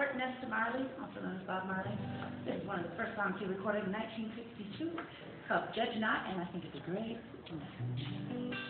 Albert Nesta Marley, also known as Bob Marley, this is one of the first songs he recorded in 1962 called Judge Not, and I think it's a great message.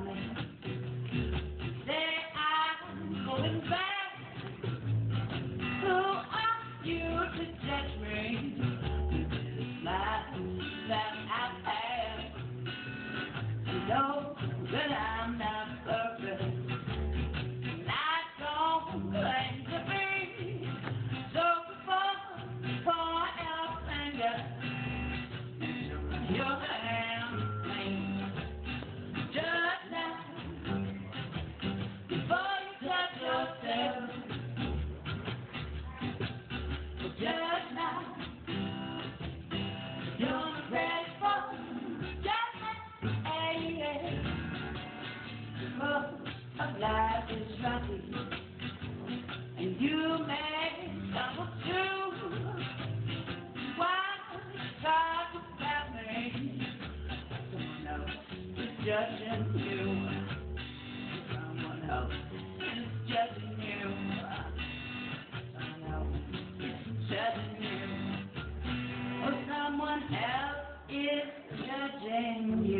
me. life is rocky and you may stumble too. Why talk about me? Judging you. Someone else Jane